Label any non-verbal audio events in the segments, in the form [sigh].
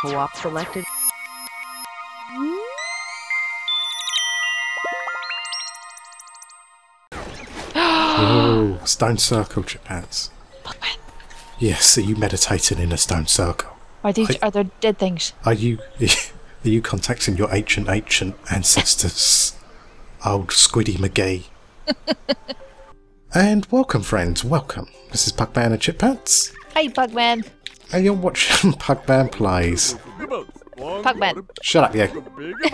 Co-op selected. oh, [gasps] stone circle, chip pants. Yes, are you meditating in a stone circle? are these I- are there dead things? Are you [laughs] are you contacting your ancient ancient ancestors? [laughs] Old Squiddy McGee. [laughs] and welcome friends, welcome. This is Pugman and Chip Pants. Hey, Pugman. And you're watching [laughs] Pugman Plays. Pugman. Shut up, you.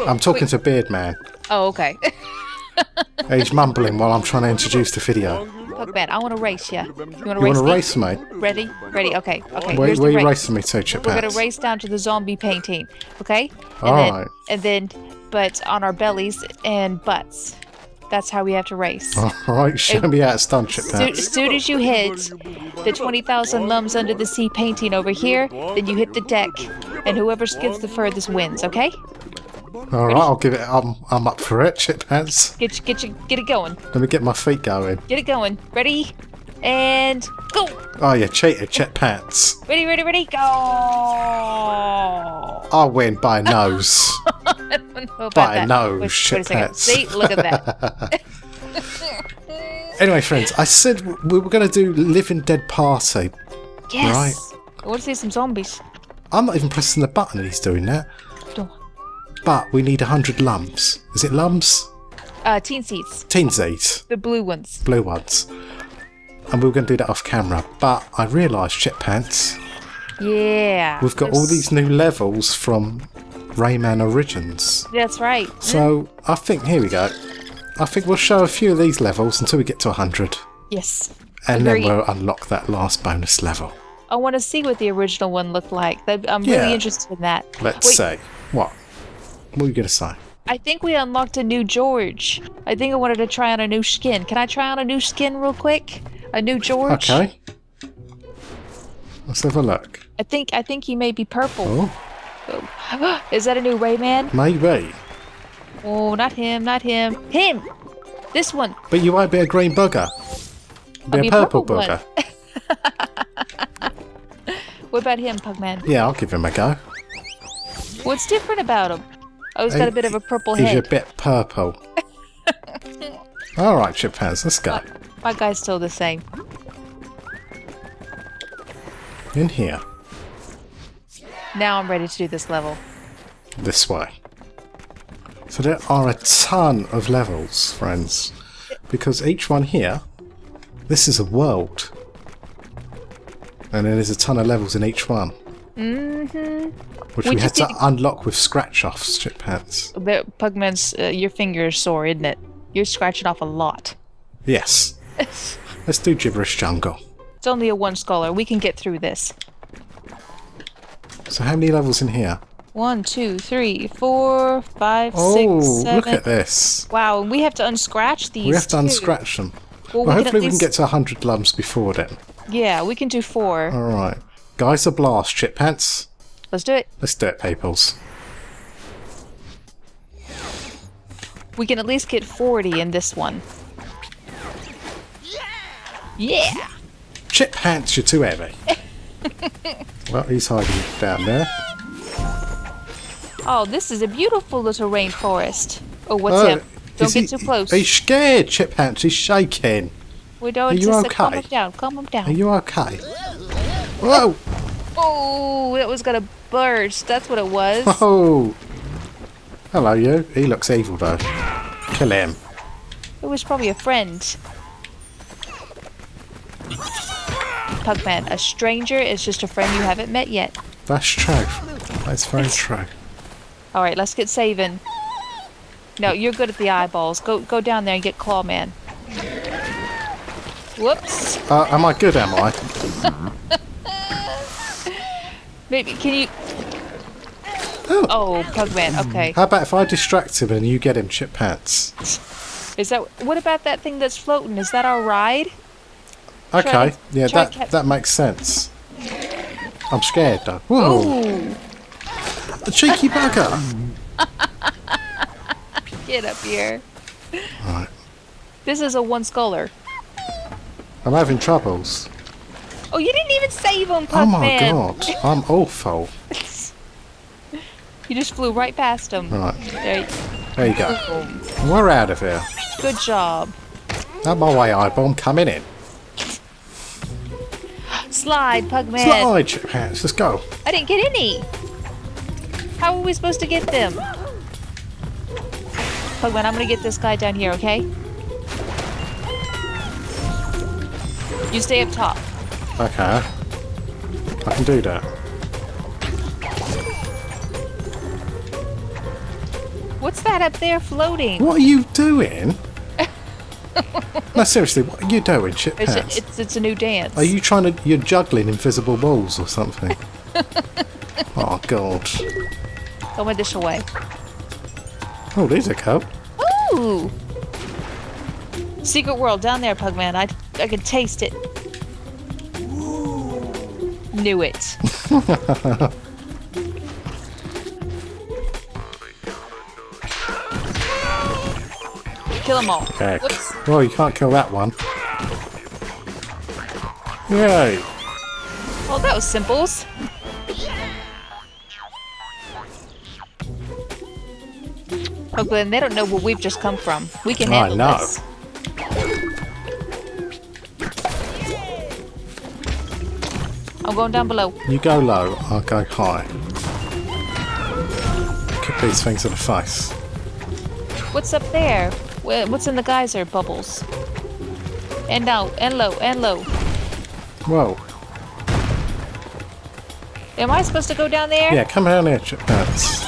I'm talking to Beard Man. Oh, okay. [laughs] He's mumbling while I'm trying to introduce the video. Pugman, I want to race you. You want to race me? race me? Ready? Ready? Okay. Okay. Where, where are you race. racing me to, Chip We're gonna race down to the zombie painting. Okay. And All then, right. And then, but on our bellies and butts. That's how we have to race. [laughs] Alright, show me how it's done, Chip As soon as you hit the 20,000 lums under the sea painting over here, then you hit the deck, and whoever skids the furthest wins. Okay? Alright, I'll give it. I'm, I'm up for it, Chip Pants. Get get you get it going. Let me get my feet going. Get it going. Ready? And go. Oh, yeah, cheated, Chip Pants. Ready? Ready? Ready? Go. I win by nose. [laughs] don't know By that. nose, Wait, wait a shit second. pets. See? Look at that. [laughs] anyway, friends, I said we were going to do Living Dead Party. Yes. I want to see some zombies. I'm not even pressing the button and he's doing that. But we need 100 lumps. Is it lums? Uh, teen seats. Teensies. The blue ones. Blue ones. And we were going to do that off camera. But I realised, Chip Pants, Yeah. we've got all these new levels from Rayman Origins. That's right. So I think, here we go. I think we'll show a few of these levels until we get to 100. Yes. And Agreed. then we'll unlock that last bonus level. I want to see what the original one looked like. I'm Yeah. really interested in that. Let's Wait, say. What? What were you going to say? I think we unlocked a new George. I think I wanted to try on a new skin. Can I try on a new skin real quick? A new George? Okay. Let's have a look. I think I think he may be purple. Oh, [gasps] Is that a new Rayman? maybe. Oh, not him, not him. Him! This one. But you might be a green bugger. Be a be a purple, purple bugger. [laughs] What about him, Pugman? Yeah, I'll give him a go. What's different about him? Oh, he's got a bit of a purple He's a bit purple. [laughs] Alright, Chip Hands, let's go. My guy's still the same. In here. Now I'm ready to do this level. This way. So there are a ton of levels, friends. Because each one here, this is a world. And then there's a ton of levels in each one. Mm-hmm. Which We we, had to unlock with scratch-offs, Chip Hands. But Pugman's, uh, your finger is sore, isn't it? You're scratching off a lot. Yes. [laughs] Let's do Jibberish Jungle. It's only a one sculler. We can get through this. So how many levels in here? One, two, three, four, five, Oh, six, seven. look at this. Wow, and we have to unscratch these. We have to too. unscratch them. Well, Well, we hopefully we can get to 100 lumps before then. Yeah, we can do four. Alright. Guys, a blast, Chip Pants. Let's do it. Let's do it, peoples. We can at least get 40 in this one. Yeah! Chip Pants, you're too heavy. [laughs] well, he's hiding down there. Oh, this is a beautiful little rainforest. Oh, what's Oh, him? Don't get he- too close. He's scared, Chip Pants. He's shaking. we don't are you just uh, calm him down. Calm him down. Are you okay? Whoa! Oh, that was gonna burst. That's what it was. [laughs] Oh! Hello, you. He looks evil, though. Kill him. It was probably a friend. Pugman, a stranger is just a friend you haven't met yet. That's true. That's very true. Alright, let's get saving. No, you're good at the eyeballs. Go go down there and get Clawman. Whoops. Uh, am I good, am I? [laughs] Maybe can you Oh, Pugman, okay. How about if I distract him and you get him, Chip Pants? Is that what about that thing that's floating? Is that our ride? Okay, yeah, that that makes sense. I'm scared though. Whoa, Ooh, a cheeky bugger! [laughs] get up here. Right, This is a one sculler. I'm having troubles. Oh, you didn't even save him, Pugman. Oh my god, I'm awful. [laughs] You just flew right past him. Right, There, there you go. We're out of here. Good job. Out my way, Eyebomb. Coming in. Slide, Pugman. Slide, chip pants. Let's go. I didn't get any. How are we supposed to get them? Pugman, I'm gonna get this guy down here, okay? You stay up top. Okay. I can do that. What's that up there floating? What are you doing? No, seriously, what are you doing, chip It's, a, it's, it's a new dance. Are you trying to? You're juggling invisible balls or something? [laughs] oh God! Throw my dish away. Oh, these are cool. Ooh! Secret world down there, Pugman. I, I can taste it. Knew it. [laughs] Kill them all. Okay. Whoops. Well, you can't kill that one. Yay! Well, that was simples. Pugman, they don't know where we've just come from. We can I handle know. this. I'm going down below. You go low, I'll go high. Kick these things in the face. What's up there? Wha- What's in the geyser bubbles? And now, and low, and low. Whoa. Am I supposed to go down there? Yeah, come down here, chip pants.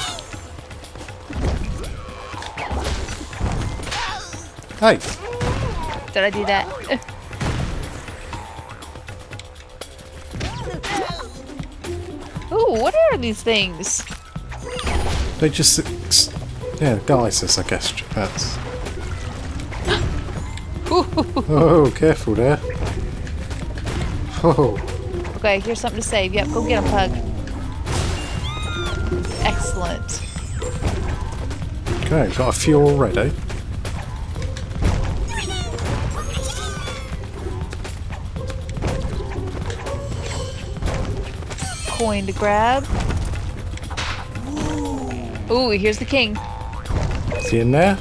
Hey, Did I do that? [laughs] Ooh, what are these things? they just. Yeah, geysers, I guess, chip pants. Oh, careful there. Oh, Okay, here's something to save. Yep, go get him, Pug. Excellent. okay, got a few already. Coin to grab. Ooh, here's the king. Is he in there?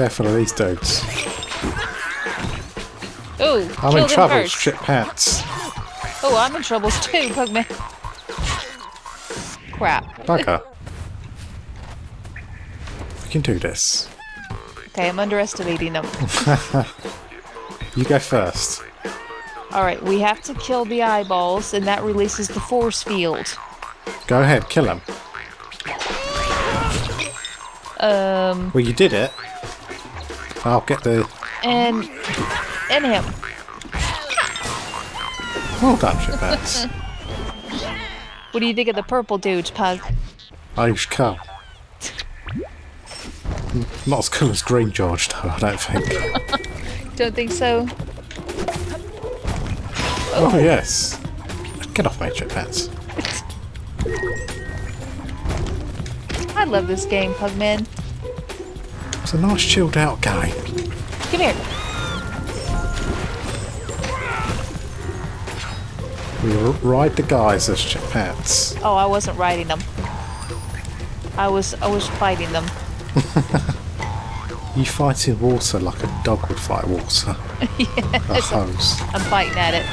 Careful of these dudes. Ooh, I'm in trouble, first. pants. Oh, I'm in troubles too, Pugman. Crap. Bugger. [laughs] We can do this. Okay, I'm underestimating them. [laughs] You go first. Alright, we have to kill the eyeballs, and that releases the force field. Go ahead, kill them. Um, Well, you did it. I'll get the. and... and him. Well done, pants. [laughs] What do you think of the purple dudes, Pug? I Irish cow. Not as cool as Green George, though, I don't think. [laughs] Don't think so? Oh, oh, yes. Get off my pants. [laughs] I love this game, Pugman. It's a nice chilled out game. Come here. We ride the guys as pants. Oh, I wasn't riding them. I was I was fighting them. [laughs] You fight in water like a dog would fight water. [laughs] A hose. I'm fighting at it.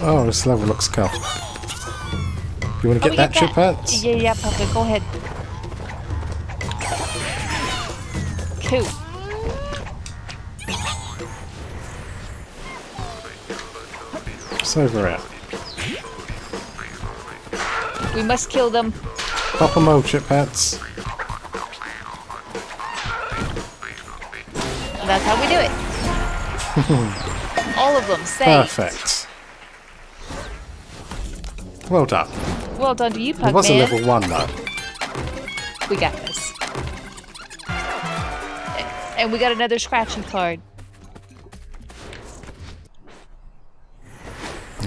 Oh, this level looks cool. You want to Oh, get that, chip pants? Yeah, yeah, Pugman, go ahead. Cool. It's over it. We must kill them. Pop 'em all, chip pants. That's how we do it. [laughs] All of them, saved. Perfect. Well done. Well done to you, It was a level one though. We got this. And we got another scratching card.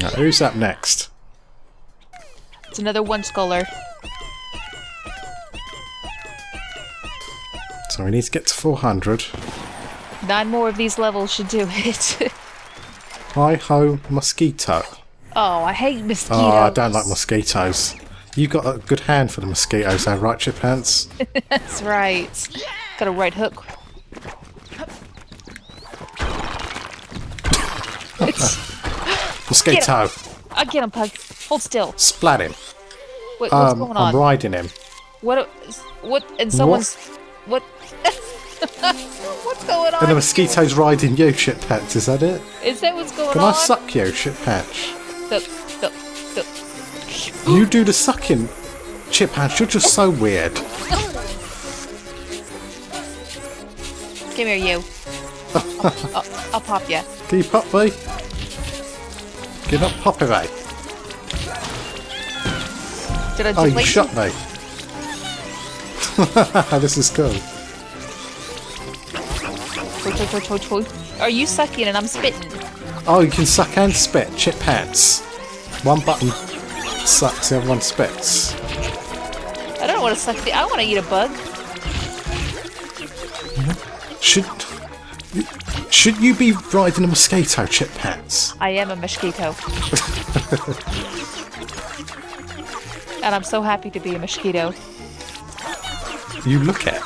Now, who's up next? It's another one sculler. So we need to get to 400. Nine more of these levels should do it. [laughs] Hi ho, mosquito. Oh, I hate mosquitoes. Oh, I don't like mosquitoes. You got a good hand for the mosquitoes, though, right, Chip Pants? [laughs] That's right. Got a right hook. [laughs] Mosquito! I get him, Pug. Hold still. Splat him. Wait, what's Um, going on? I'm riding him. What? What? And someone's. What? [laughs] what's going on? And the mosquito's riding you, Chip Pants, is that it? Is that what's going Can on? Can I suck you, Chip You do the sucking, Chip Patch. You're just so weird. come here, you. I'll, [laughs] I'll, I'll pop you. Can you pop me? Get up, pop it, mate. Did I Oh, you shot me. [laughs] this is cool. Are you sucking and I'm spitting? Oh, you can suck and spit, Chip Pants. One button sucks, the other one spits. I don't want to suck the. I want to eat a bug. Should should you be riding a mosquito, Chip Pants? I am a mosquito. [laughs] and I'm so happy to be a mosquito. You look it. [laughs]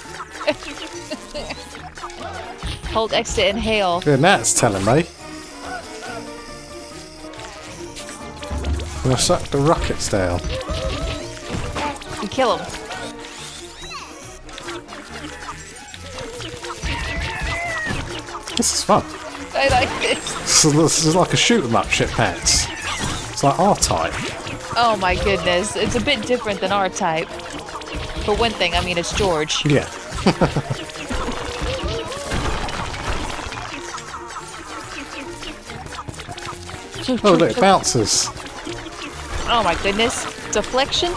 Hold X to inhale. Yeah, that's telling me. Gonna suck the rockets down. You kill him. This is fun. I like this. This is, this is like a shoot 'em up, Chip Pants. It's like R-Type. Oh my goodness. It's a bit different than R-Type. For one thing, I mean, it's George. Yeah. [laughs] Oh, look, it bounces. Oh my goodness. Deflection?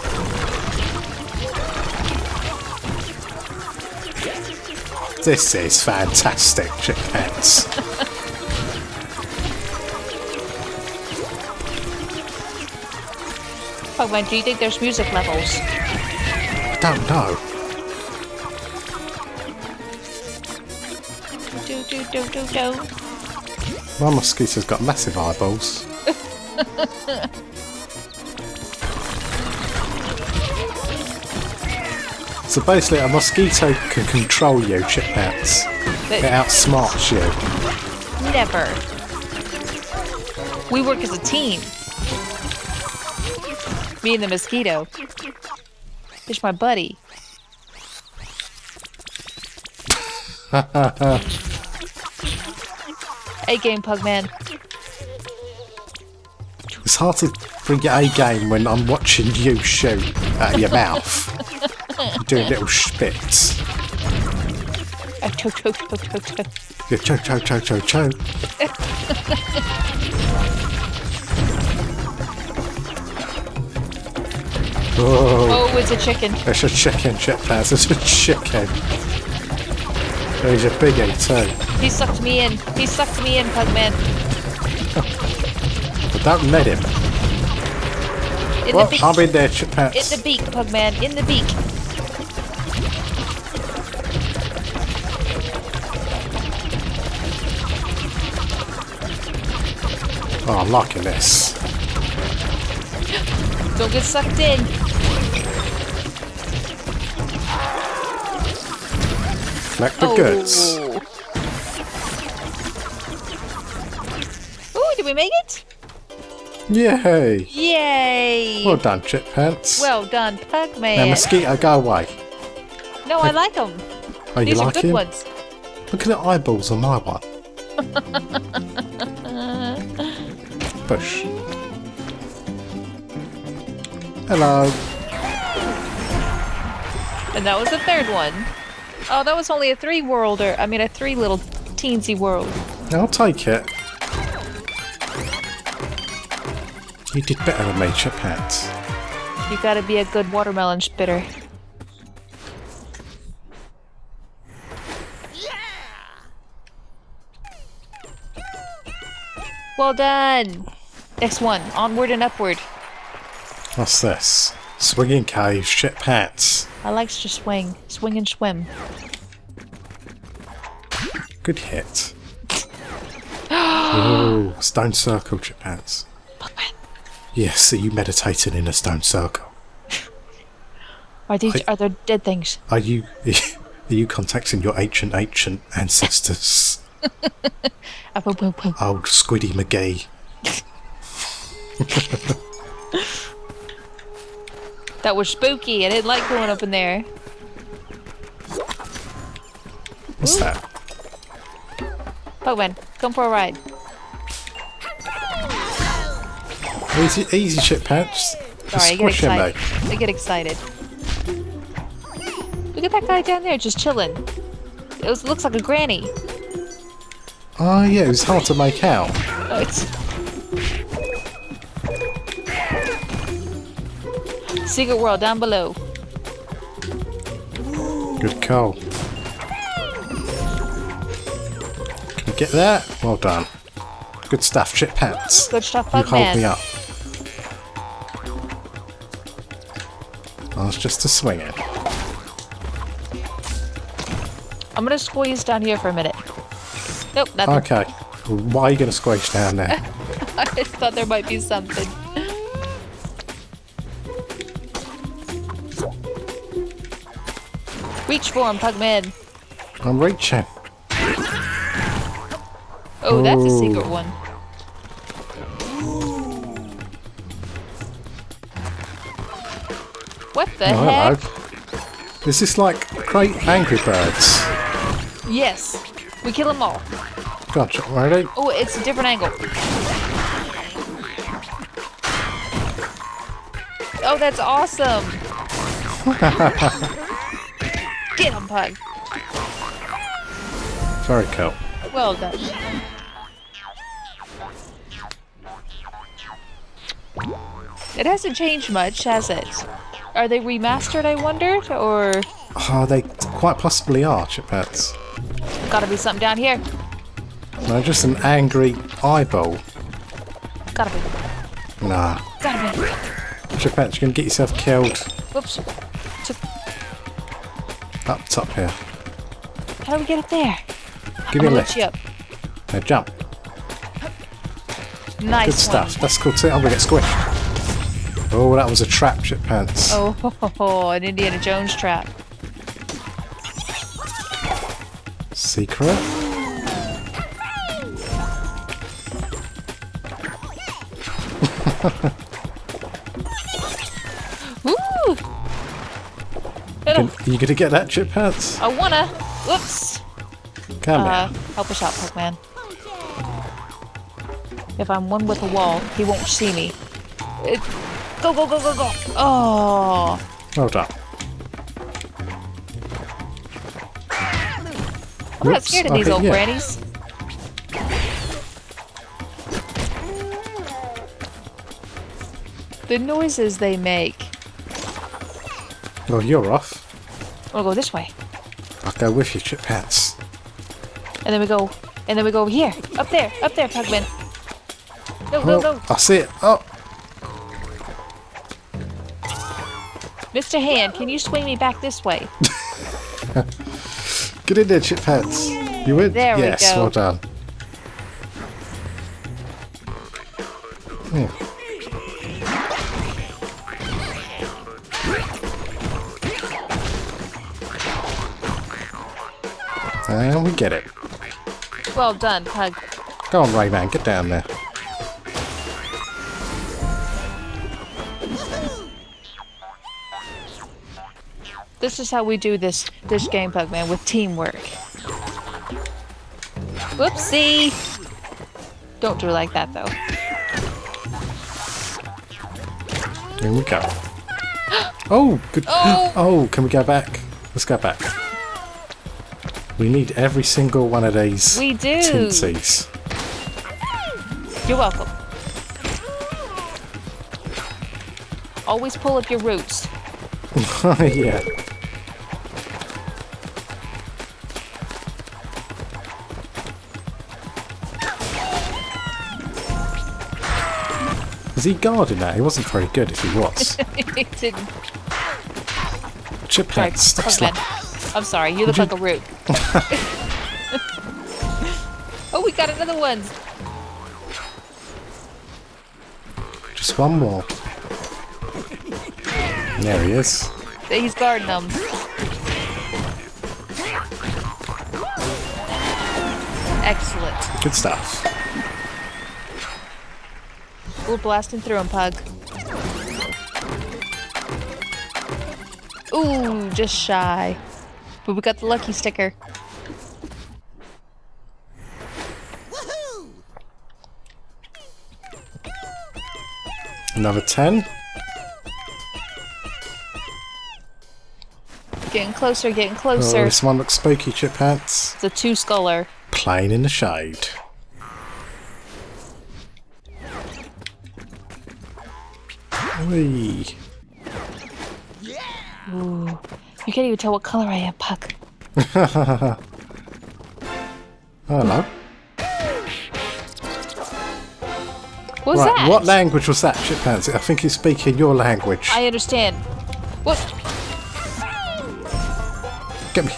This is fantastic, chickens. Pugman, [laughs] do you think there's music levels? I don't know. Do, do, do, do, do. My mosquito's got massive eyeballs. [laughs] so basically, a mosquito can control you, Chip Pants. It outsmarts you. Never. We work as a team. Me and the mosquito. It's my buddy. [laughs] A game, Pugman. It's hard to bring your A game when I'm watching you shoot out of your mouth. Doing little spits. I choke, choke, choke, choke, choke. You cho cho cho cho cho. Oh, Oh, it's a chicken. it's a chicken, Chip Pants. It's a chicken. He's a biggie too. He sucked me in. He sucked me in, Pugman. [laughs] But don't let him. In Well, the beak. I'm in there, Chip In the beak, Pugman. In the beak. Oh, I'm liking this. Don't get sucked in. Collect the goods. Oh. Ooh, did we make it? Yay! Yay! Well done, Chip Pants. Well done, now, Pugman. mosquito, go away. no, I like them. Oh, you These are like good him? ones. Look at the eyeballs on my one. [laughs] Push. Hello. And that was the third one. Oh, that was only a three worlder. I mean, a three little teensy world. I'll take it. You did better than me, Chip. You gotta be a good watermelon spitter. Well done! Next one, onward and upward. What's this? Swinging cave, Chip Pants. I likes to swing, swing and swim. Good hit. [gasps] oh, stone circle, chip pants. Yes, are you meditating in a stone circle? are these I- are there dead things? Are you [laughs] are you contacting your ancient ancient ancestors? [laughs] Old Squiddy McGee. [laughs] That was spooky. I didn't like going up in there. What's that? Pugman, come for a ride. Easy, easy chip pants. Sorry, I get him, excited. I get excited. Look at that guy down there just chilling. It was, looks like a granny. Oh yeah, it was hard to make out. [laughs] Oh, it's... Secret world down below. Good call. Can you get that? Well done. Good stuff, chip pants. Good stuff, You hold me up. I was just to swing it. I'm gonna squeeze down here for a minute. Nope, nothing. Okay. Why are you going to squeeze down there? [laughs] I just thought there might be something. Reach for him, Pugman. I'm reaching. Oh, that's a secret one. What the Oh, heck? hello. Is this like great Angry Birds? Yes. We kill them all. Gotcha, ready? Oh, it's a different angle. Oh, that's awesome. [laughs] Get him, Pug. Very cool. Well done. It hasn't changed much, has it? Are they remastered, I wondered? Or Oh, they quite possibly are, chip pants. gotta be something down here? No, just an angry eyeball. Gotta be. Nah. Gotta be. Chip pants, you're to get yourself killed Whoops. Up top here. How do we get up there? Give me a lift. up. Now jump. Nice Good stuff. one. That's cool too. I'm to get squished. Oh, that was a trap, chip pants. Oh, [laughs] ho, ho, ho, an Indiana Jones trap. Secret? [laughs] Can, you going to get that, chip pants? I wanna. Whoops. Come Uh, us out, Pugman. If I'm one with a wall, he won't see me. It, go, go, go, go, go. Oh. Well done. I'm not scared of these old yeah. grannies. The noises they make. Well, you're off. We'll go this way. I'll go with you, chip hats. And then we go, and then we go over here. Up there, up there, Pugman. Go, go, Oh, go. I see it. Oh, Mr. Hand, can you swing me back this way? [laughs] get in there, chip hats. You win? There we yes, go. well done. Well done, Pug. Go on, Rayman, get down there. This is how we do this this game, Pugman, with teamwork. Whoopsie! Don't do it like that, though. Here we go. [gasps] Oh, good. Oh! [gasps] Oh, can we go back? Let's go back. We need every single one of these We do. teensies. You're welcome. Always pull up your roots. [laughs] yeah. Was he guarding that? He wasn't very good if he was. [laughs] it didn't. Chip Sorry, stop I'm sorry. You look like a root. [laughs] Oh, got another one. Just one more. There he is. He's guarding them. Excellent. Good stuff. We're blasting through him, Pug. Ooh, just shy. But we got the lucky sticker. Another 10. Getting closer, getting Oh, closer. this one looks spooky, chip hats. The two sculler. Plain in the shade. Whee. Ooh. You can't even tell what color I am, Puck. [laughs] Hello. What was right, that? what language was that, Chip Pants? I think he's speaking your language. I understand. What? Get me.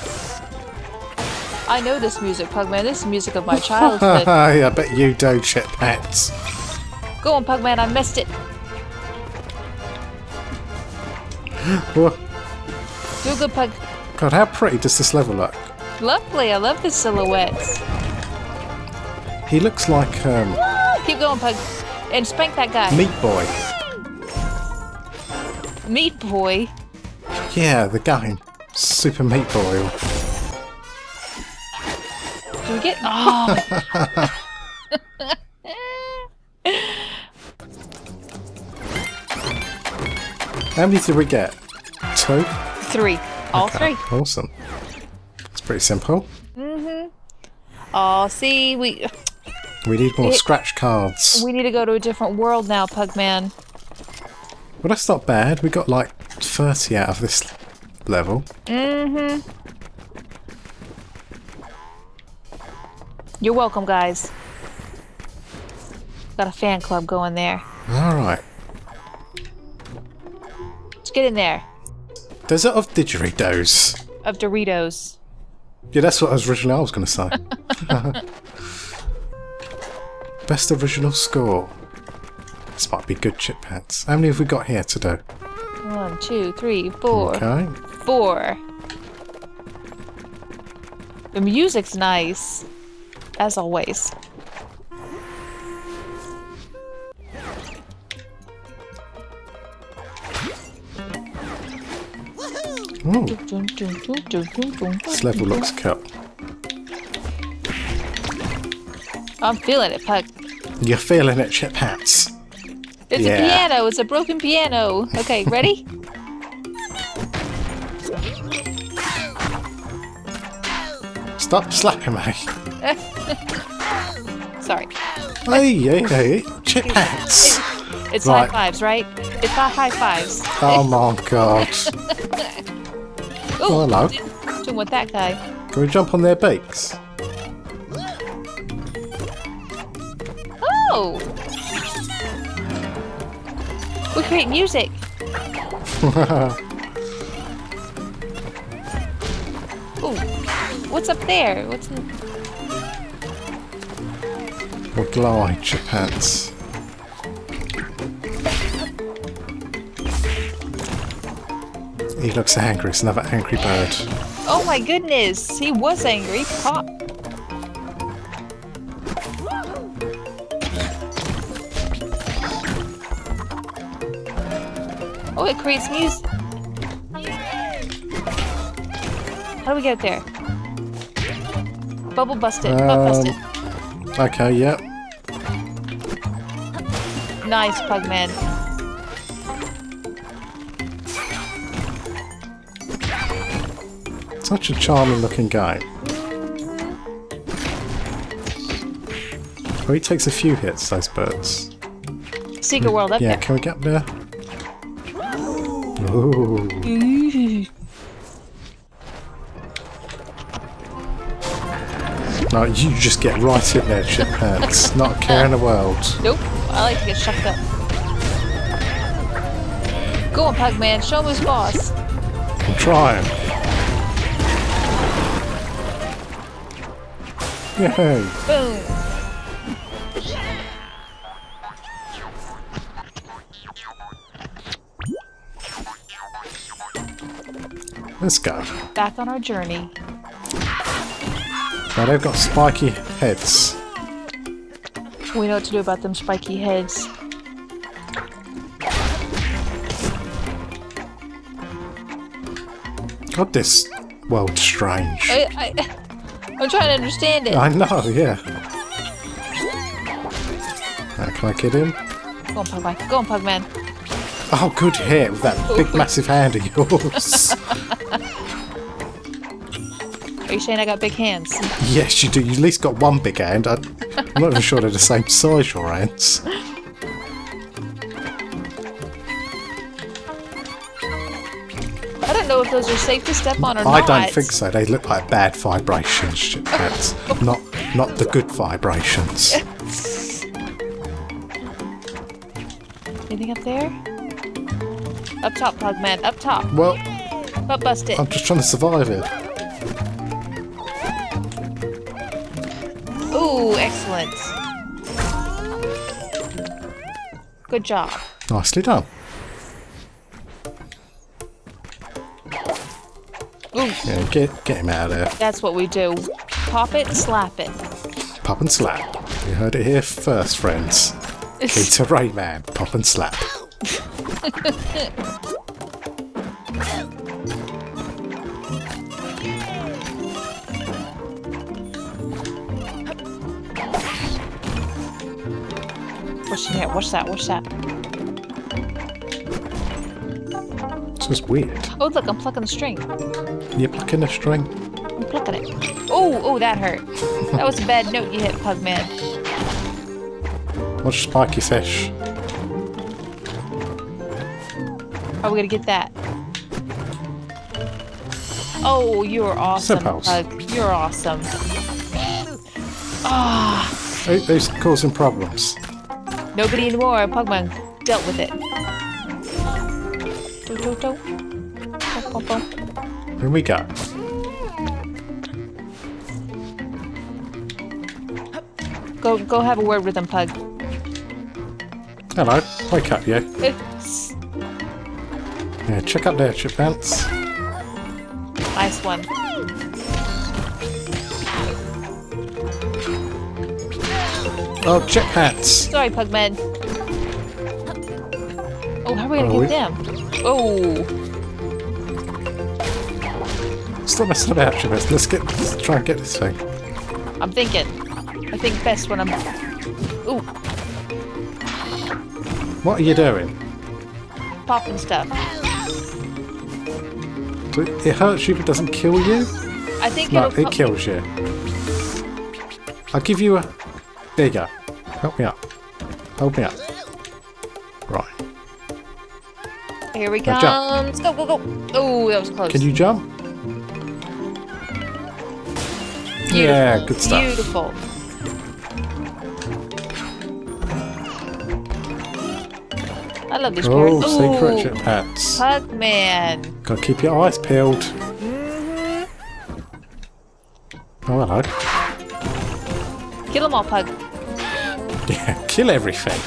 I know this music, Pugman. This is music of my childhood. [laughs] I bet you do, Chip Pants. Go on, Pugman. I missed it. Wha- Do a good, Pug. God, how pretty does this level look? Lovely. I love the silhouettes. He looks like um, Keep going, Pug. And spank that guy. Meat Boy. Meat boy. Yeah, the guy. Super Meat Boy. Do we get? Oh, [laughs] [laughs] How many did we get? Two? Three. All Okay, three. Awesome. It's pretty simple. Mhm Oh, see, we We need more It- scratch cards. we need to go to a different world now, Pugman. Well, that's not bad. We got like 30 out of this level. Mhm You're welcome, guys. Got a fan club going there. Alright. Let's get in there. Desert of Dijiridoos. Of Doritos. Yeah, that's what I was originally I was going to say. [laughs] Best original score. This might be good chip pads. How many have we got here to do? One, two, three, four. Okay. Four. The music's nice. As always. This level looks cool. I'm feeling it, Pug. You're feeling it, chip hats. It's Yeah. a piano. It's a broken piano. Okay, ready? [laughs] Stop slapping me. [laughs] Sorry. Hey, hey, hey. Chip hats. It's Right. high fives, right? It's not high fives. Oh my [laughs] god. Oh, hello. Doing with that guy. Can we jump on their beaks? Oh! We create music. [laughs] Ooh, what's up there? What's in... Or glide, chip He looks angry. It's another angry bird. Oh my goodness, he was angry. Pop. Oh, it creates music. How do we get there? Bubble busted. Butt Um, busted. Okay, yep. Nice, Pugman. Such a charming looking game. Oh, he takes a few hits, those birds. Secret world up Yeah, there. can we get up there? Ooh. No, you just get right in there, chip pants. [laughs] Not a care in the world. Nope. I like to get shucked up. Go on, Pugman. Show him who's boss. I'm trying. Yay! Boom! Let's go. Back on our journey. Now they've got spiky heads. We know what to do about them spiky heads. God, this world strange. I, I I'm trying to understand it. I know, yeah. Uh, can I kid him? Go on, Pugman. Go on, Pugman. Oh, good hit with that big [laughs] massive hand of yours. Are you saying I got big hands? yes, you do. You at least got one big hand. I'm not even sure they're the same size, your hands. Those are safe to step on or I not. don't think so. They look like bad vibrations, [laughs] not, not the good vibrations. [laughs] Anything up there? Up top, Pugman. Up top. Well, Butt bust it. I'm just trying to survive it. Ooh, excellent. Good job. Nicely done. Yeah, get get him out of there. that's what we do. Pop it, slap it. Pop and slap. You heard it here first, friends. [laughs] Peter Rayman, pop and slap. What's here? What's that? What's that? It's just weird. Oh, look, I'm plucking the string. You're plucking a string. I'm plucking it. Oh, oh, that hurt. That was a bad note you hit, Pugman. Watch spiky fish. Are we gonna get that? Oh, you're awesome. Pug. You're awesome. Ah, Who- Who's causing problems? nobody anymore. Pugman dealt with it. Here we go. Go, go have a word with him, Pug. Hello. Wake up, you. It's Yeah, check up there, chip pants. nice one. Oh, chip pants. Sorry, Pugman. Oh, how are we gonna Oh, get them? Oh, Stop messing about, chip pants. Let's get. Let's try and get this thing. I'm thinking. I think best when I'm. Ooh, What are you doing? popping stuff. It hurts you, but it doesn't kill you. I think No, it'll. it kills you. I'll give you a. There you go. Help me up. Help me up. Right. Here we Now come. jump. Let's go, go, go. Oh, that was close. Can you jump? Yeah, Beautiful, good stuff. Beautiful. I love these Oh, parrots. secret pants. Pugman. Gotta keep your eyes peeled. Mm-hmm. Oh, hello. Kill them all, Pug. [laughs] Yeah, kill everything.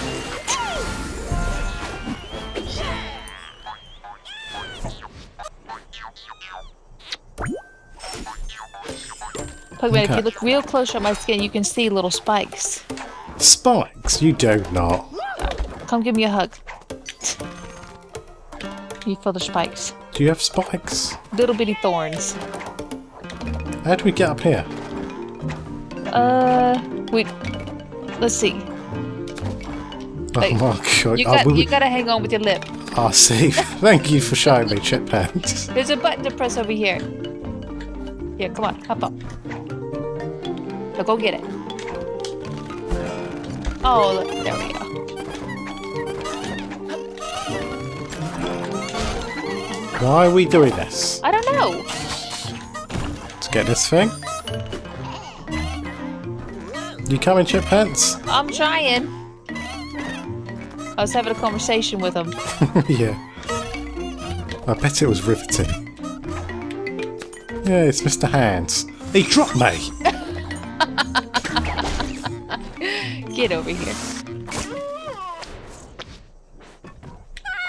If Okay. you look real close at my skin, you can see little spikes. Spikes? You do not. Know. Come give me a hug. You feel the spikes. Do you have spikes? Little bitty thorns. How do we get up here? Uh, wait. Let's see. Oh Wait, my god. You got will- you gotta hang on with your lip. I [laughs] see. Thank you for showing me, chip pants. There's a button to press over here. Yeah, come on, hop up. Now go get it. Oh, look, there we go. Why are we doing this? I don't know. To get this thing? You coming, chip pants? I'm trying. I was having a conversation with him. [laughs] yeah. I bet it was riveting. Yeah, it's Mr. Hands. He dropped me! Get over here.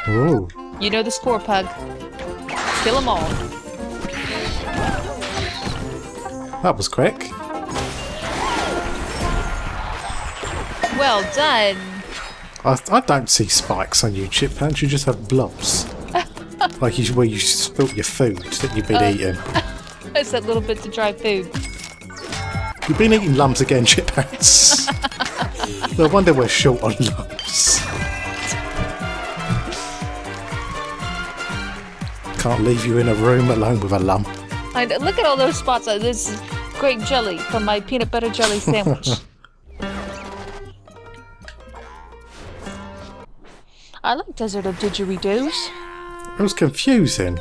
Ooh. You know the score, Pug. Kill them all. that was quick. Well done. I, I don't see spikes on you, Chip Punch. You just have blobs. [laughs] like you, where you spilt your food that you've been uh, eating. [laughs] It's that little bit of dry food. You've been eating lumps again, [laughs] Chip Pants. No wonder we're short on lums. Can't leave you in a room alone with a lump. I look at all those spots. Uh, This is grape jelly from my peanut butter jelly sandwich. [laughs] I like Desert of Dijiridoos. It was confusing.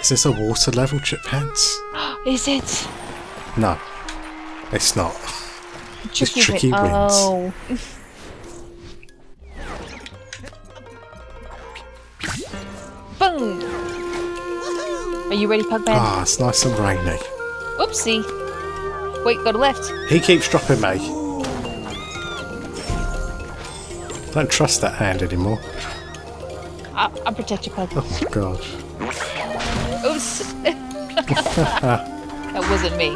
Is this a water level, Chip Pants? [gasps] Is it? No, it's not. Tricky, Tricky win- wins. Oh. Boom! Are you ready, Pugman? Ah, it's nice and rainy. Oopsie. Wait, go to left. He keeps dropping me. I Don't trust that hand anymore. I'll, I'll protect you, Pug. Oh god. Oops. [laughs] [laughs] that wasn't me.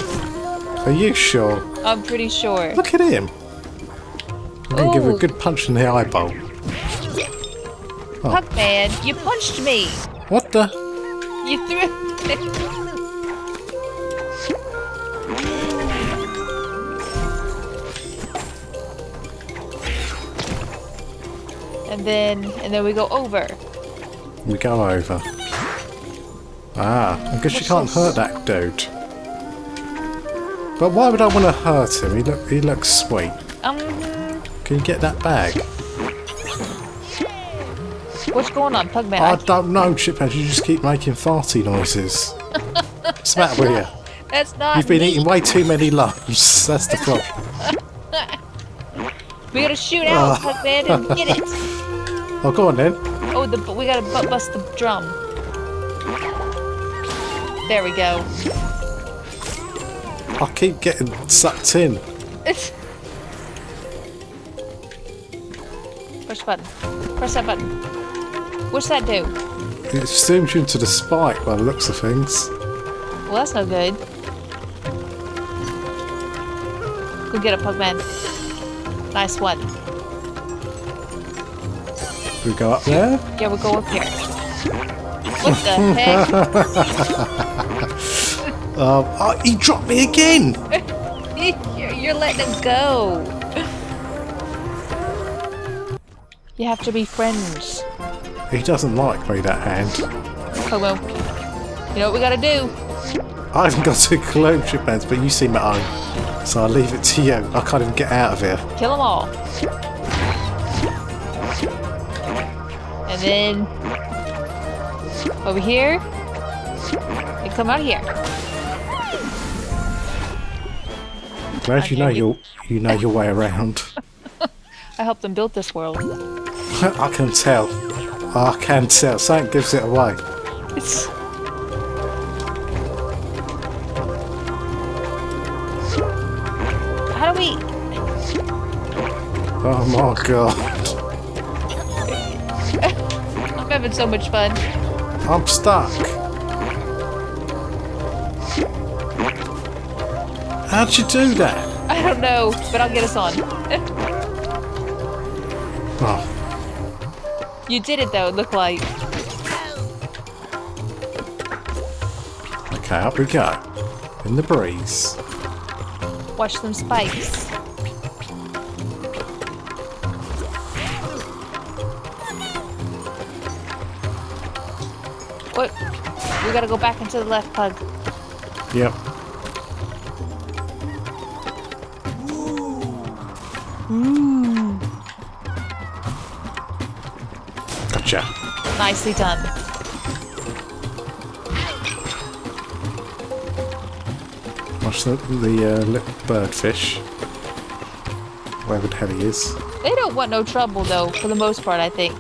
Are you sure? I'm pretty sure. Look at him. I'm gonna give him a good punch in the eyeball. Pugman, you punched me. What the? You threw. and then, and then we go over. We go over. Ah, I guess you can't hurt that dude. But why would I want to hurt him? He look, he looks sweet. Um, Can you get that bag? what's going on, Pugman? I I, don't know, Chiphead. You just keep making farty noises. What's the matter with you? [laughs] that's not. You've been me. eating way too many lumps. [laughs] That's the problem. [laughs] We gotta shoot out, Pugman, and get it. Oh, go on then. Oh, the we gotta bu- bust the drum. There we go. I keep getting sucked in. Push button. Press that button. What's that do? It zooms you into the spike by the looks of things. Well, that's no good. Go get it, Pugman. Nice one. We go up there. Yeah, we'll go up here. What the heck? [laughs] Um, oh, he dropped me again. you're, [laughs] you're letting him go. You have to be friends. He doesn't like me, that hand. Pogo. You know what we gotta do? I haven't got a clue, Chiphead, but you seem at home. So I'll leave it to you. I can't even get out of here. Kill them all. And then over here. And come out here. Glad you know your you know your way around. [laughs] I helped them build this world. [laughs] I can tell. I can tell. Something gives it away. It's... How do we? Oh my god. [laughs] I'm having so much fun. I'm stuck. How'd you do that? I don't know, but I'll get us on. Oh, You did it though, it looked like. okay, up we go. In the breeze. Watch them spikes. What? We gotta go back into the left pug. Yep. Nicely done. Watch the, the uh, little birdfish. Wherever the hell he is. They don't want no trouble though, for the most part, I think.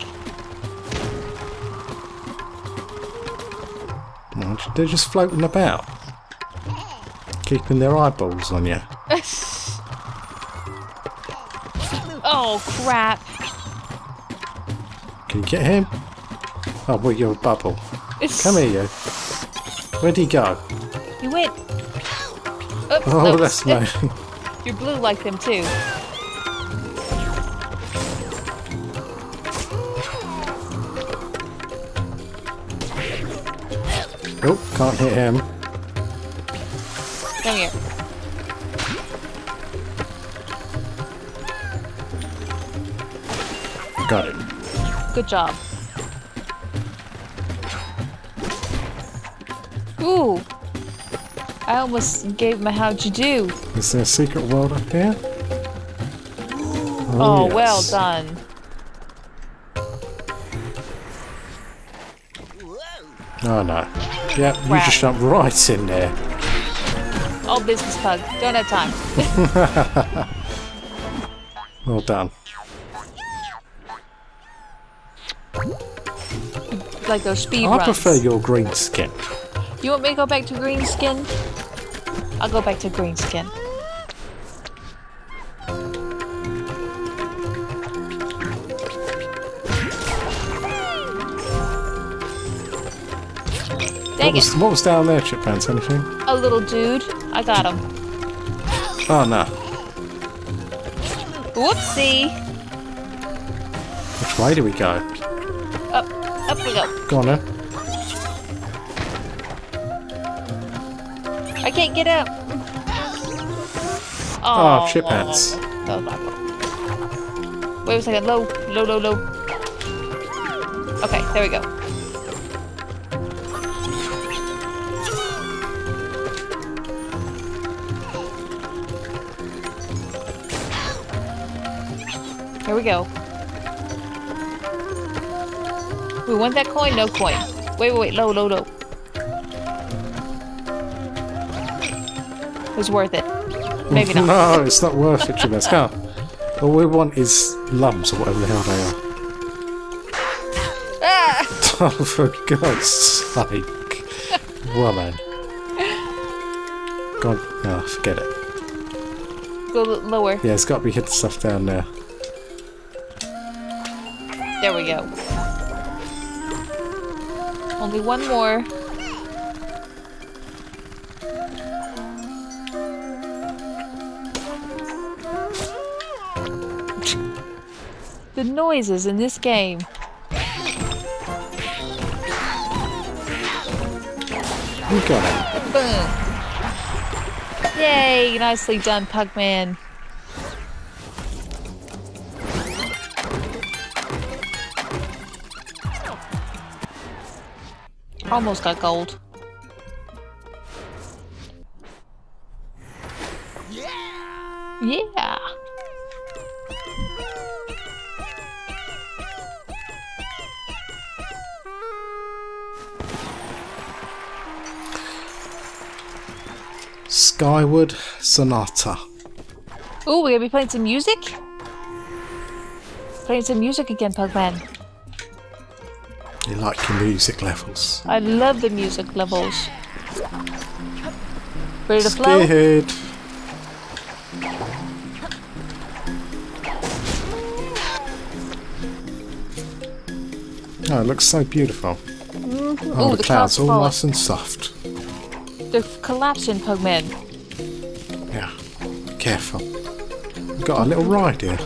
They're just floating about. Keeping their eyeballs on you. [laughs] Oh crap! Can you get him? Oh, well, you're a bubble. Come here, you. Where'd he go? You went. Oops, Oh, oops. that's me. [laughs] You're blue like them too. oh, can't hit him. Come here. Got it. Good job. Ooh. I almost gave him a how'd you do. Is there a secret world up here? Oh, oh well yes. done. Oh no. Yeah, you Wow. just jumped right in there. All business pug. Don't have time. [laughs] Well done. like those speed I runs. prefer your green skin. You want me to go back to green skin? I'll go back to green skin. What Dang was, it. what was down there, Chip Pants? Anything? A little dude. I got him. Oh no. Whoopsie. Which way do we go? Up, up we go. Go on then. Can't get up. Oh, ah, chip hands. That was my. Wait a second. Low, low, low, low. Okay, there we go. Here we go. We want that coin? No coin. Wait, wait, wait. Low, low, low. Was worth it. [laughs] Maybe not. no, it's not worth it, Chip Pants. Come on. All we want is lumps or whatever the hell they are. Ah! Oh, [laughs] for God's sake. Woman. God, oh, forget it. Go lower. Yeah, it's got to be hidden stuff down there. There we go. Only one more. Noises in this game. You got it. Boom. Yay! Nicely done, Pugman. Almost got gold. Skyward Sonata. Oh, we're gonna be playing some music? Playing some music again, Pugman. You like your music levels. I love the music levels. Ready to flow? Spearhead. Oh, it looks so beautiful. Mm-hmm. Oh, Ooh, the, the clouds clouds all nice and soft. They're collapsing, Pugman. Careful. We've got a little ride here.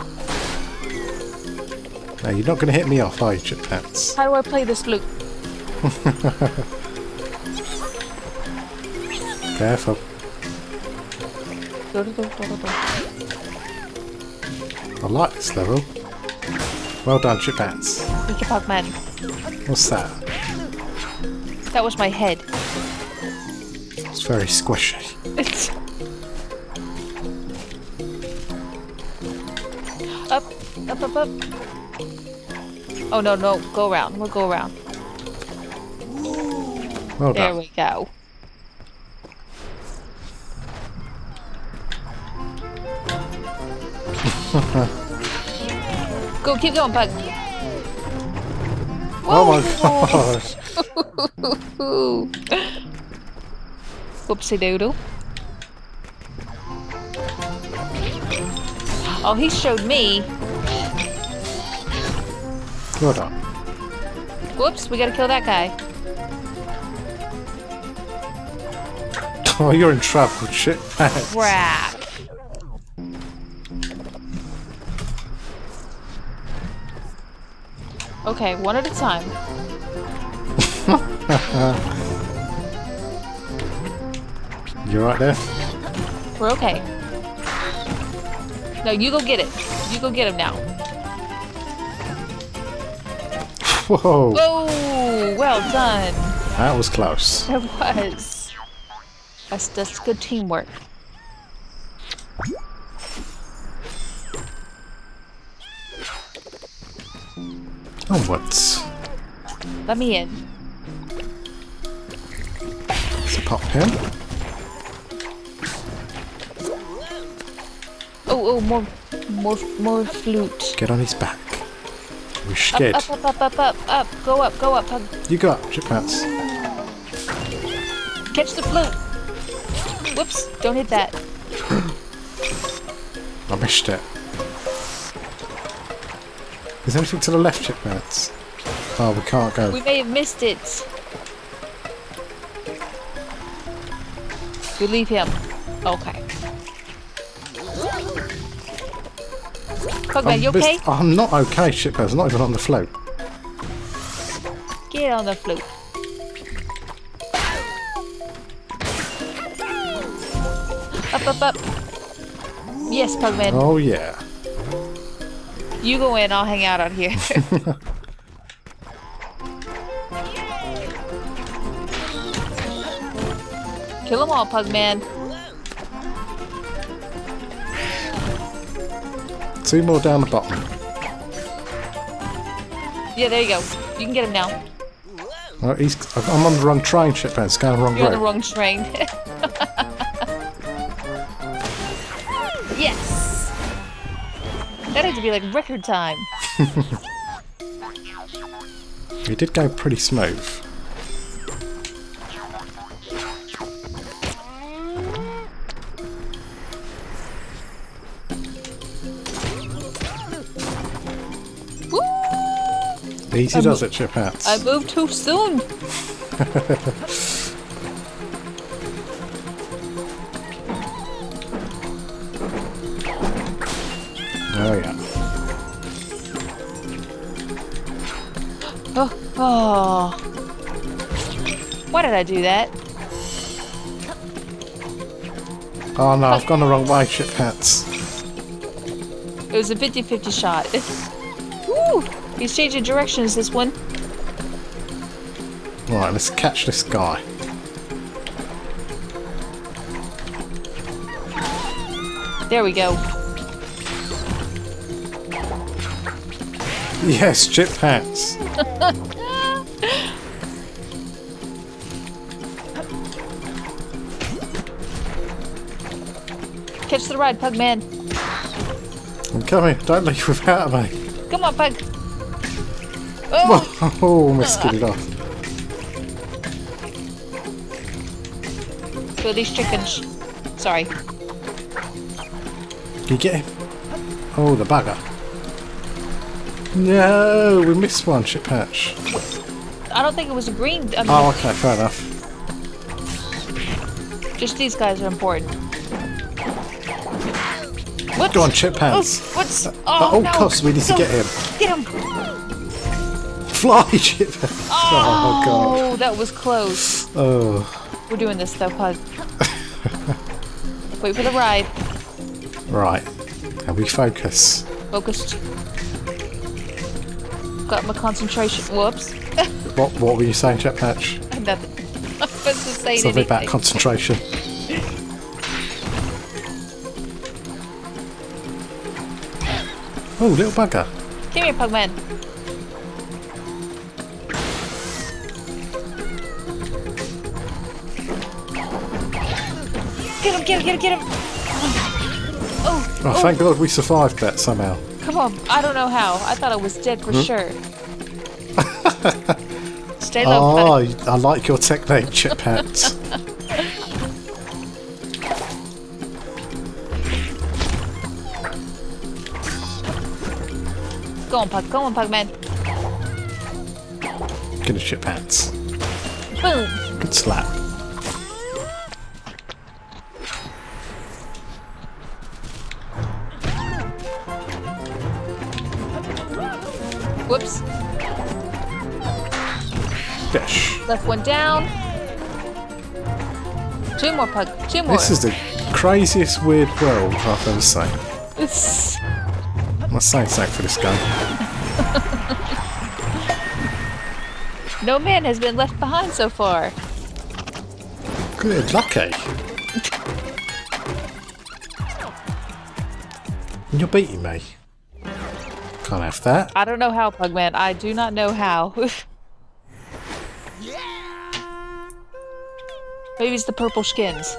Now, you're not going to hit me off, are you, Chip Pants? How do I play this loop? [laughs] Careful. I like this level. Well done, Chip you, Pugman. What's that? That was my head. It's very squishy. up, up, up, up. Oh no, no, go around. We'll go around. Well There we go. [laughs] go, keep going, Pug. Oh my gosh. [laughs] Whoopsie doodle. Oh, he showed me. Well done. Whoops, we gotta kill that guy. [laughs] Oh, you're in trouble, shit. [laughs] Crap. Okay, one at a time. [laughs] you are right there? We're okay. No, you go get it. You go get him now. Whoa, Oh, well done. that was close. It was. That's that's good teamwork. Oh, Onwards. Let me in. Pop him. Oh, oh, more, more, more flute. Get on his back. We're Up, scared. up, up, up, up, up, up. Go up, go up. Hug. You go up, chip pants. Catch the flute. Whoops! Don't hit that. [gasps] I missed it. Is there anything to the left, chip pants? Oh, we can't go. We may have missed it. You leave him. Okay. Pugman, you I'm okay? I'm not okay, shit pants. I'm not even on the float. Get on the float. Up, up, up. Yes, Pugman. Oh yeah. You go in, I'll hang out out here. [laughs] Kill them all, Pugman. Two more down the bottom. Yeah, there you go. You can get him now. Oh, he's, I'm on the wrong train, shit pants. Going the wrong You're on road. the wrong train. [laughs] yes! That had to be like record time. [laughs] it did go pretty smooth. Easy Um, does it, chip hats. I moved too soon. Oh yeah. Oh, oh. Why did I do that? Oh no, I've gone the wrong way, shit hats. It was a 50-50 shot. [laughs] He's changing directions, this one. Right, let's catch this guy. There we go. Yes, chip hats. Catch the ride, Pugman. I'm coming. Don't leave without me. Come on, Pug. Oh, Oh, almost skidded off. kill these chickens. Sorry. Can you get him? Oh, the bugger. No, we missed one, chip patch. I don't think it was a green. I mean, Oh, okay, fair enough. Just these guys are important. What? Go on, chip Oh, pants. what's? Oh, At all oh, no. we need to get him. Get him! Fly, chip pants. [laughs] Oh, oh, God. Oh, that was close. Oh, We're doing this though, Pug. Wait for the ride. right. And we focus. Focused. Got my concentration. Whoops. [laughs] What, what were you saying, chip patch? Nothing. I was to say Something about anything. concentration. [laughs] Oh, little bugger. Come here, Pugman. Him, get him, get him, get him! Oh, Oh, thank God we survived that somehow. come on. I don't know how. I thought I was dead Hmm? for sure. [laughs] Stay low, Oh, Pug. I like your technique, chip hats. [laughs] Go on, Pug. Go on, Pugman. Get a chip hats. Boom. Good slap. One down. Two more pug. Two more. This is the craziest weird world I've ever seen. It's- I'm not for this game. no man has been left behind so far. Good, lucky. Eh? And [laughs] you're beating me. Can't have that. I don't know how, Pugman. I do not know how. [laughs] Maybe it's the purple skins.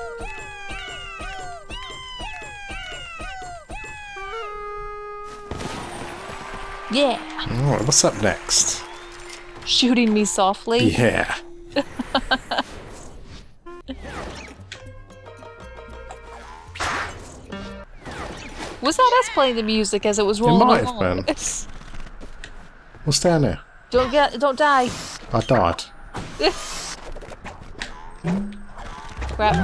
Yeah. Alright, what's up next? Shooting me softly. Yeah. [laughs] Was that us playing the music as it was rolling might have along? been. [laughs] What's down there? don't get, don't die. I died. [laughs] Crap.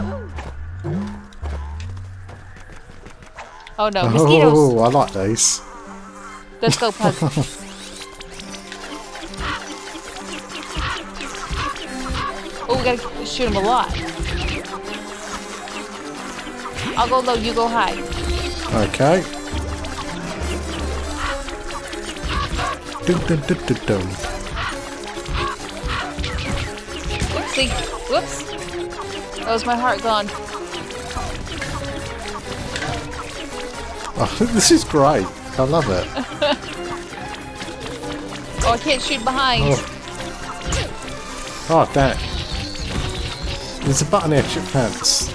Oh no, oh, mosquitoes. Oh, I like these. Let's go, Pug. oh, we gotta shoot him a lot. I'll go low, you go high. Okay. Dun, dun, dun, dun, dun. Oopsie. Whoops. That was my heart gone. Oh, [laughs] this is great. I love it. [laughs] Oh, I can't shoot behind. Oh. Oh, damn it. There's a button here, chip pants.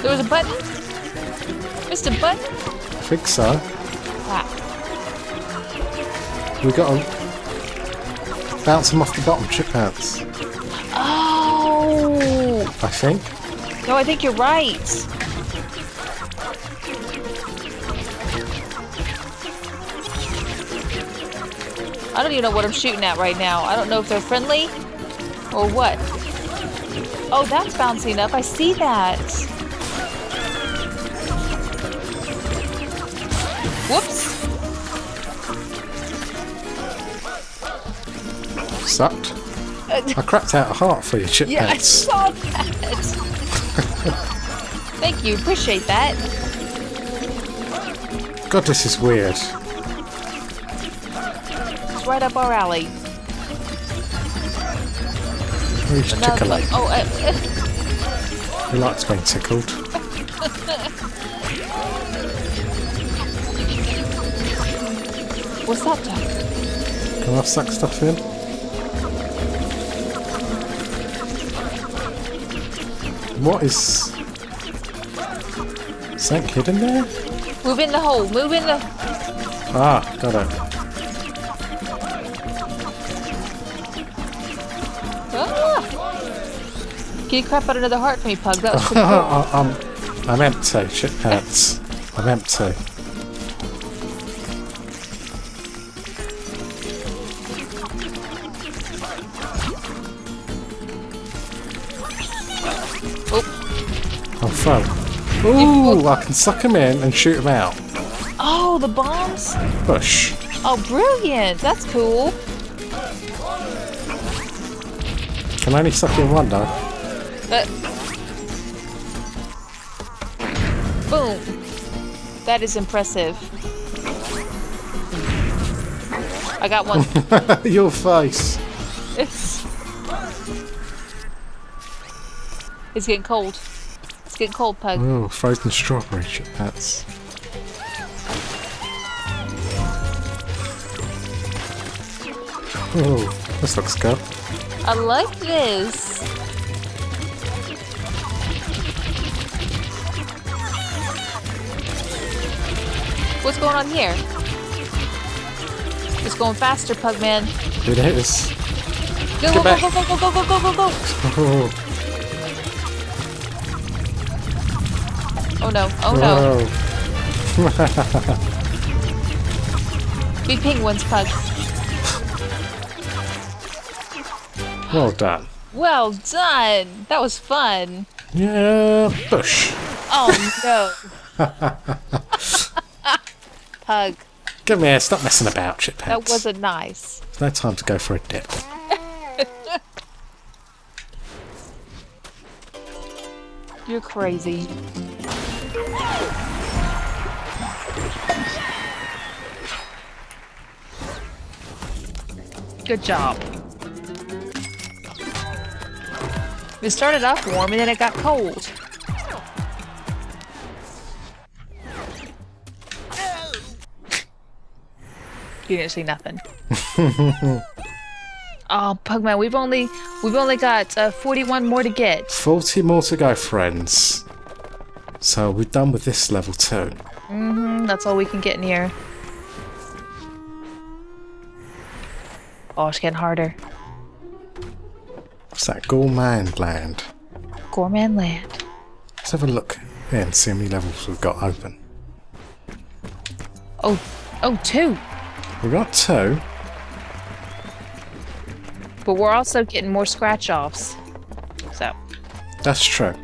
There was a button? Missed a button? I think so. Ah. We got to bounce them off the bottom, chip pants. Oh! I think. No, I think you're right. I don't even know what I'm shooting at right now. I don't know if they're friendly or what. Oh, that's bouncing up. I see that. Whoops. Sucked. [laughs] I cracked out a heart for you, chip Yeah, I saw that. Thank you. Appreciate that. God, this is weird. It's right up our alley. He's Now- tickling. Oh, uh, [laughs] He likes being tickled. what's that, Doc? Can I suck stuff in? What is... Something in there? Move in the hole. Move in the. Ah, got it. Ah! Can you crap out another heart for me, Pug? That was pretty cool. I, [laughs] I'm, I'm empty, shit pants. I'm empty. Oh, I'm full. Ooh, I can suck him in and shoot him out. oh, the bombs? Push. Oh, brilliant! That's cool. Can only suck in one though. But boom. That is impressive. I got one. [laughs] Your face. it's it's getting cold. Cold, Pug. Oh, frozen strawberry shit pants. Oh, this looks good. I like this. What's going on here? It's going faster, Pugman. It is. Go, Get go, back. go, go, go, go, go, go, go, go. Oh, Oh no, oh no. [laughs] Be penguins, Pug. Well done. Well done. That was fun. Yeah, bush. Oh no. [laughs] Pug. Come here, stop messing about, chip That wasn't nice. There's no time to go for a dip. [laughs] You're crazy. Good job. It started off warm and then it got cold. You didn't see nothing. [laughs] oh, Pugman, we've only we've only got uh, 41 more to get. 40 more to go, friends. So we're done with this level too. Mm, that's all we can get in here. Oh, it's getting harder. What's that? Gourmand Land. Gourmand Land. Let's have a look here and see how many levels we've got open. Oh, oh, two. We've got two. But we're also getting more scratch offs. So, That's true.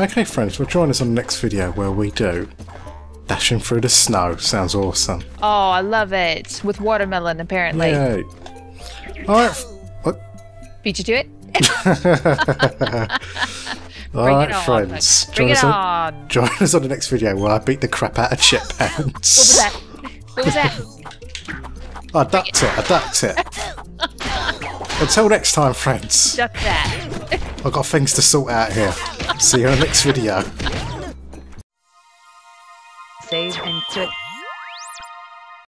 Okay, friends, well, join us on the next video where we do Dashing Through the Snow. Sounds awesome. oh, I love it with watermelon. Apparently, Yay. Alright. What? beat you to it. [laughs] Alright, it on, friends. Bring Join it us, on, on. join us on the next video where I beat the crap out of Chip [laughs] What was that? What was that? I ducked it, I ducked it. Until next time, friends. Duck that. I've got things to sort out here. See you in the next video. Save and quit.